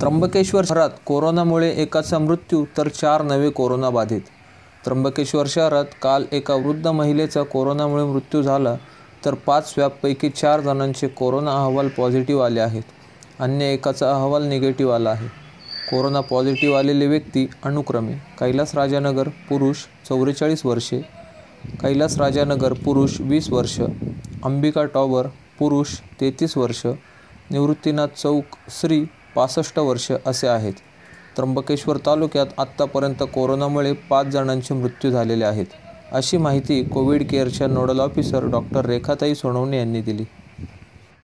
त्र्यंबकेश्वर शहरात कोरोनामुळे एकाचा मृत्यू तर चार नवे कोरोना बाधित. त्र्यंबकेश्वर शहरात काल एका वृद्ध महिलेचा कोरोनामुळे मृत्यू झाला तर पाच स्वॅबपैकी चार जणांचे कोरोना अहवाल पॉझिटिव्ह आले आहेत. अन्य एकाचा अहवाल निगेटिव्ह आला आहे. कोरोना पॉझिटिव्ह आलेले व्यक्ती अनुक्रमे कैलास राजानगर पुरुष चौवेचाळीस वर्षे कैलास राजानगर पुरुष वीस वर्ष अंबिका टॉवर पुरुष तेहतीस वर्ष निवृत्तीनाथ चौक श्री पासष्ट वर्ष असे आहेत. त्र्यंबकेश्वर तालुक्यात आत्तापर्यंत कोरोनामुळे पाच जणांचे मृत्यू झालेले आहेत. अशी माहिती Covid केअरच्या nodal officer doctor Rekhatai Sonawane यांनी दिली.